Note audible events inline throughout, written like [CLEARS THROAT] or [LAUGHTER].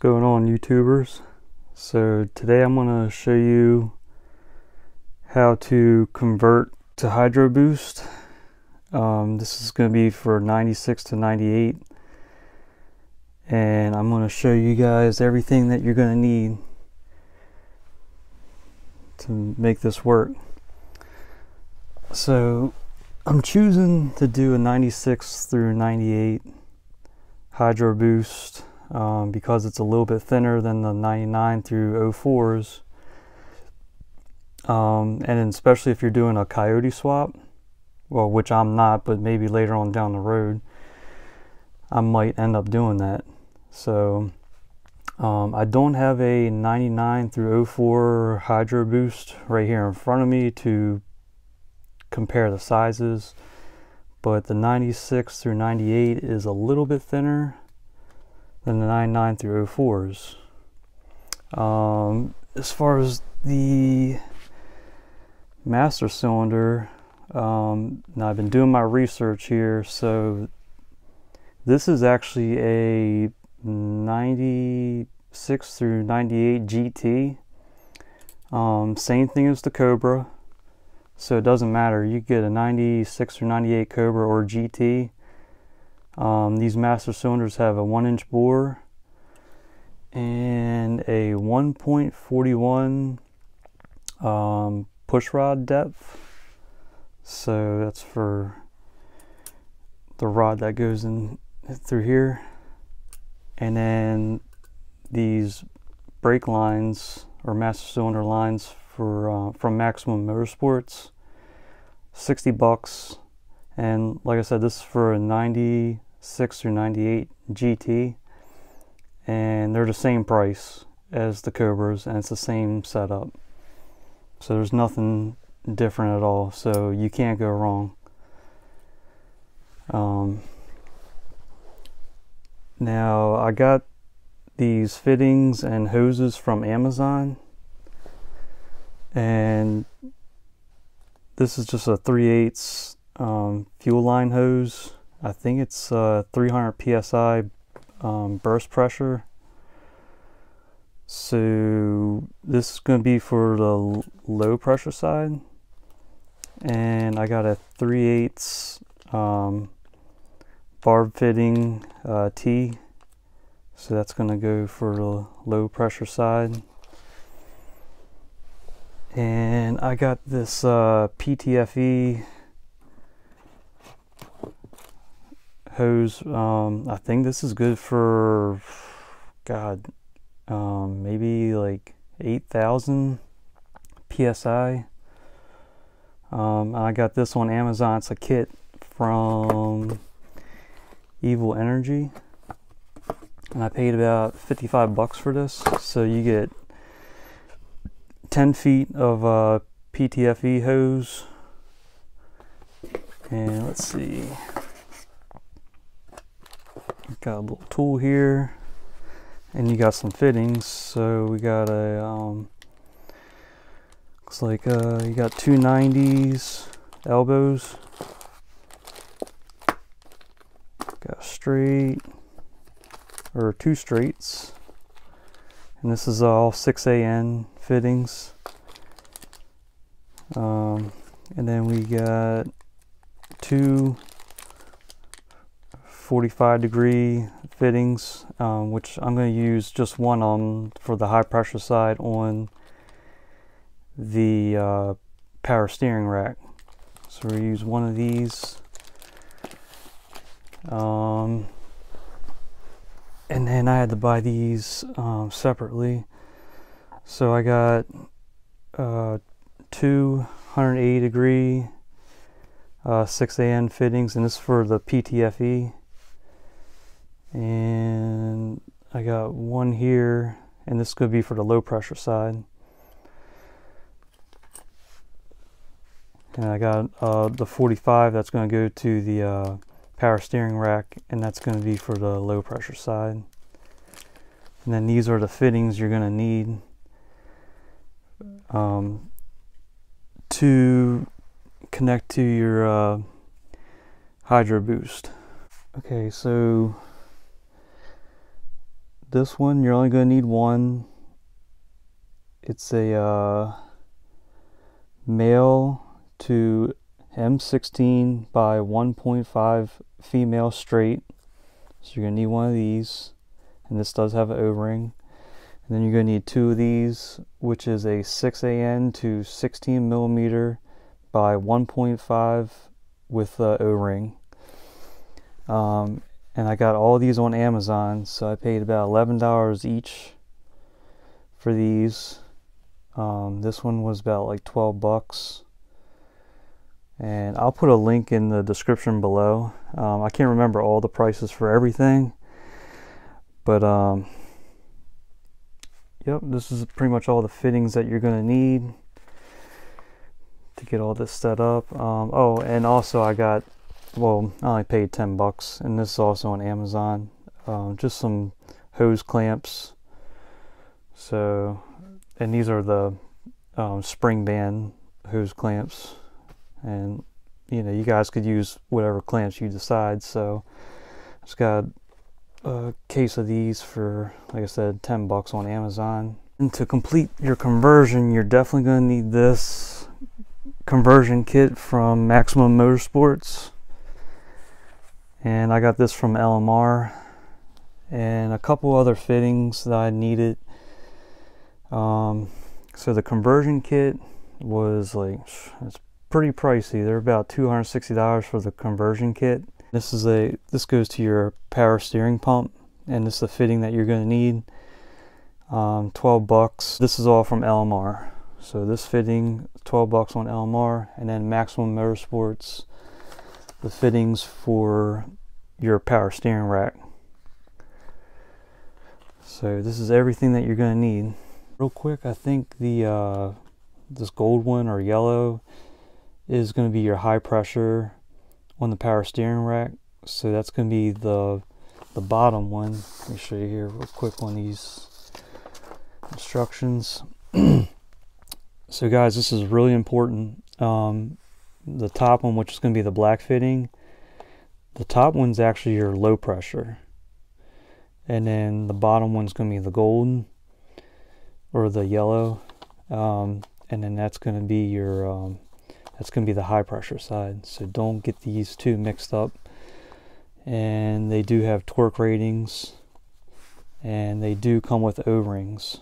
going on YouTubers? So today I'm going to show you how to convert to Hydro Boost. Um, this is going to be for 96 to 98 and I'm going to show you guys everything that you're going to need to make this work. So I'm choosing to do a 96 through 98 Hydro Boost um, because it's a little bit thinner than the 99 through 04s. Um, and especially if you're doing a coyote swap, well, which I'm not, but maybe later on down the road, I might end up doing that. So um, I don't have a 99 through 04 Hydro Boost right here in front of me to compare the sizes, but the 96 through 98 is a little bit thinner than the 99 through 04s. Um, as far as the master cylinder, um, now I've been doing my research here, so this is actually a 96 through 98 GT. Um, same thing as the Cobra, so it doesn't matter. You get a 96 or 98 Cobra or GT. Um, these master cylinders have a 1 inch bore and a 1.41 um, push rod depth. So that's for the rod that goes in through here. And then these brake lines or master cylinder lines for uh, from Maximum Motorsports, 60 bucks. And like I said, this is for a 96 or 98 GT, and they're the same price as the Cobras, and it's the same setup. So there's nothing different at all. So you can't go wrong. Um, now I got these fittings and hoses from Amazon and this is just a 3 8 um, fuel line hose I think it's uh, 300 psi um, burst pressure. So this is going to be for the low pressure side. And I got a 3 8 um, barb fitting uh, T. So that's going to go for the low pressure side. And I got this uh, PTFE hose. Um, I think this is good for God, um, maybe like 8,000 psi. Um, I got this on Amazon. It's a kit from Evil Energy, and I paid about 55 bucks for this. So you get 10 feet of uh, PTFE hose. And let's see. Got a little tool here. And you got some fittings. So we got a, um, looks like uh, you got two 90s elbows. Got straight, or two straights. And this is all 6AN fittings. Um, and then we got two 45 degree fittings, um, which I'm going to use just one on for the high pressure side on the uh, power steering rack. So we use one of these. Um, and then I had to buy these um, separately. So I got uh, two 180 degree uh, 6AN fittings, and this is for the PTFE. And I got one here, and this could be for the low pressure side. And I got uh, the 45 that's going to go to the uh, power steering rack, and that's going to be for the low pressure side. And then these are the fittings you're going to need um, to connect to your uh, Hydro Boost. Okay, so this one you're only going to need one. It's a uh, male to M16 by 1.5 female straight. So you're going to need one of these and this does have an o-ring. And then you're going to need two of these which is a 6AN to 16 millimeter by 1.5 with the o-ring. Um, and I got all these on Amazon so I paid about $11 each for these. Um, this one was about like 12 bucks. And I'll put a link in the description below. Um, I can't remember all the prices for everything but um, yep this is pretty much all the fittings that you're gonna need to get all this set up. Um, oh and also I got well I only paid 10 bucks and this is also on Amazon. Um, just some hose clamps. So and these are the um, spring band hose clamps. And you know you guys could use whatever clamps you decide. So I just got a case of these for like I said 10 bucks on Amazon. And to complete your conversion you're definitely going to need this conversion kit from Maximum Motorsports and I got this from LMR and a couple other fittings that I needed. Um, so the conversion kit was like it's pretty pricey. They're about $260 for the conversion kit. This is a this goes to your power steering pump and this is the fitting that you're going to need. Um, 12 bucks. This is all from LMR so this fitting 12 bucks on LMR and then Maximum Motorsports the fittings for your power steering rack. So this is everything that you're going to need. Real quick I think the uh, this gold one or yellow is going to be your high pressure on the power steering rack. So that's going to be the the bottom one. Let me show you here real quick on these instructions. [CLEARS THROAT] So guys this is really important. Um, the top one which is going to be the black fitting the top one's actually your low pressure. And then the bottom one's going to be the golden or the yellow um, and then that's going to be your um, that's going to be the high pressure side. So don't get these two mixed up. And they do have torque ratings and they do come with o-rings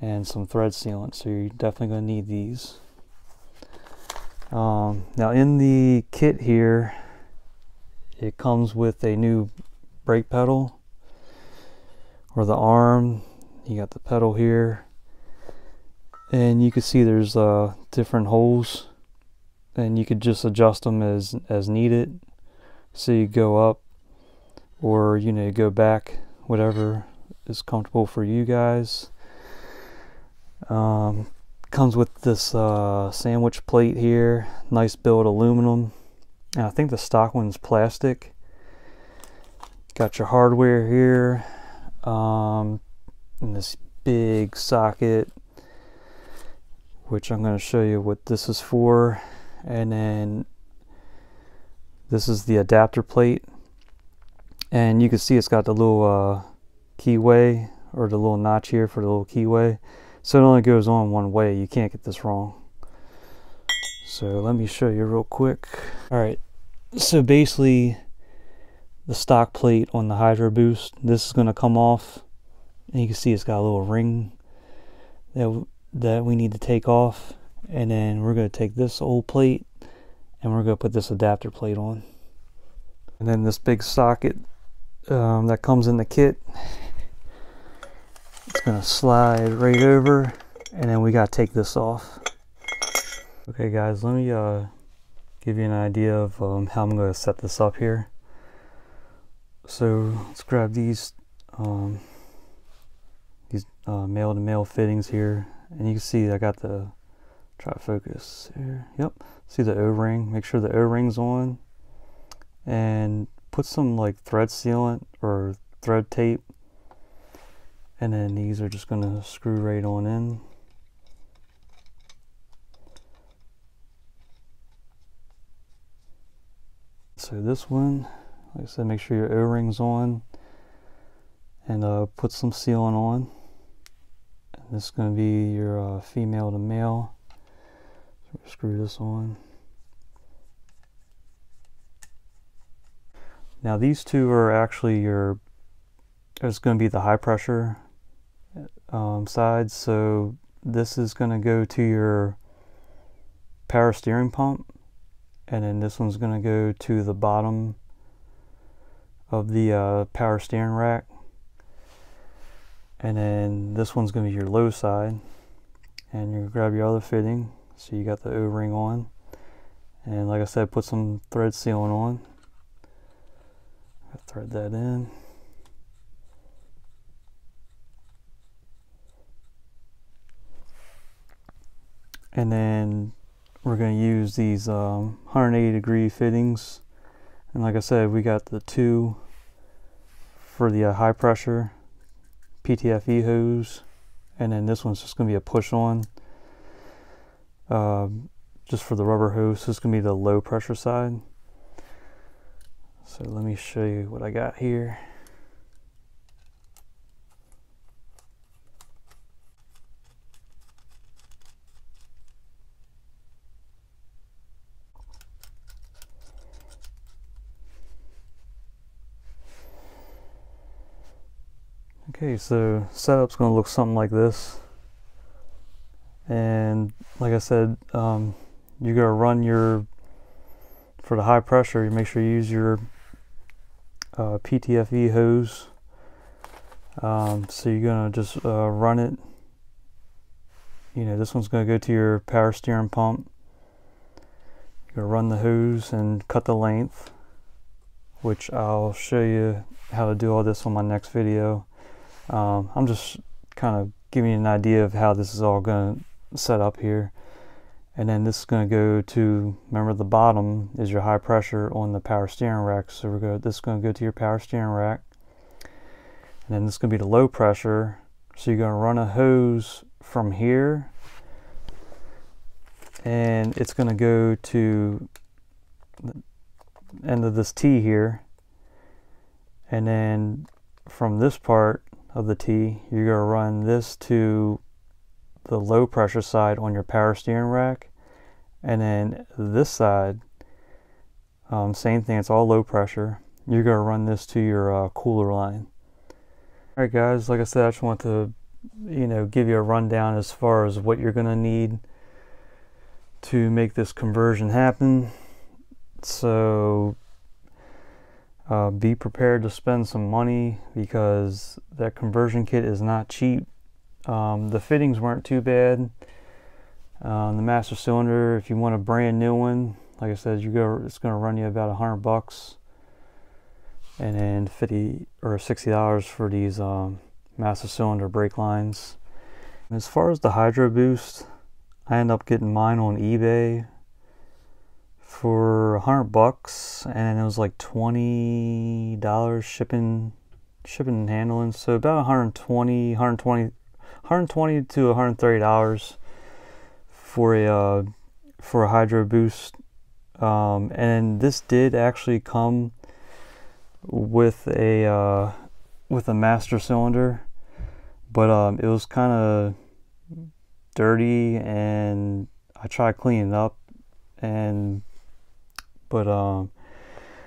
and some thread sealant. So you're definitely going to need these um, now in the kit here it comes with a new brake pedal or the arm. You got the pedal here. And you can see there's uh, different holes and you could just adjust them as as needed. So you go up or you know go back whatever is comfortable for you guys. Um, comes with this uh, sandwich plate here. Nice billet aluminum. And I think the stock one's plastic. Got your hardware here um, and this big socket which I'm going to show you what this is for. And then this is the adapter plate. And you can see it's got the little uh, keyway or the little notch here for the little keyway so it only goes on one way. You can't get this wrong. So let me show you real quick. All right. So basically the stock plate on the hydro boost this is going to come off. And you can see it's got a little ring that that we need to take off. And then we're going to take this old plate and we're going to put this adapter plate on. And then this big socket um, that comes in the kit it's to slide right over and then we got to take this off. Okay guys let me uh, give you an idea of um, how I'm to set this up here. So let's grab these um, these uh, male to male fittings here and you can see I got the try to focus here. Yep see the o-ring? Make sure the o-rings on. And put some like thread sealant or thread tape and then these are just going to screw right on in so this one like I said make sure your o-rings on and uh, put some sealing on. And this is going to be your uh, female to male. So screw this on. Now these two are actually your, it's going to be the high pressure um, side. So this is going to go to your power steering pump and then this one's going to go to the bottom of the uh, power steering rack. And then this one's going to be your low side and you grab your other fitting. So you got the o-ring on. And like I said put some thread sealing on. Thread that in and then we're going to use these um, 180 degree fittings. And like I said we got the two for the uh, high pressure PTFE hose. And then this one's just going to be a push on. Uh, just for the rubber hose this is going to be the low pressure side. So let me show you what I got here Okay, so setup's to look something like this. And like I said, um, you're to run your, for the high pressure, you make sure you use your uh, PTFE hose. Um, so you're to just uh, run it. You know, this one's to go to your power steering pump. You're to run the hose and cut the length, which I'll show you how to do all this on my next video. Um, I'm just kind of giving you an idea of how this is all going to set up here. And then this is going to go to, remember the bottom is your high pressure on the power steering rack. So we're going to, this is going to go to your power steering rack. And then this is going to be the low pressure. So you're going to run a hose from here. And it's going to go to the end of this T here. And then from this part, of the T, you're going to run this to the low pressure side on your power steering rack. And then this side, um, same thing, it's all low pressure. You're going to run this to your uh, cooler line. Alright guys, like I said, I just want to, you know, give you a rundown as far as what you're going to need to make this conversion happen. So uh, be prepared to spend some money because that conversion kit is not cheap. Um, the fittings weren't too bad. Uh, the master cylinder, if you want a brand new one, like I said, you go, it's going to run you about a hundred bucks, and then fifty or sixty dollars for these um, master cylinder brake lines. As far as the Hydro Boost, I end up getting mine on eBay for a hundred bucks and it was like twenty dollars shipping shipping and handling. So about 120 120 120 to 130 dollars for a uh, for a hydro boost. Um, and this did actually come with a uh, with a master cylinder but um, it was kind of dirty and I tried cleaning it up and but um,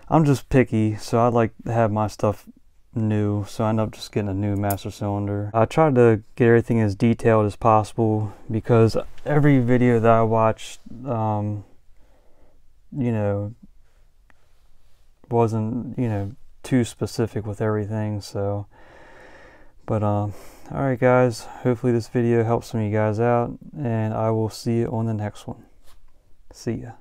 I'm just picky, so I like to have my stuff new, so I end up just getting a new master cylinder. I tried to get everything as detailed as possible because every video that I watched, um, you know, wasn't, you know, too specific with everything, so, but, um, alright guys, hopefully this video helps some of you guys out, and I will see you on the next one. See ya.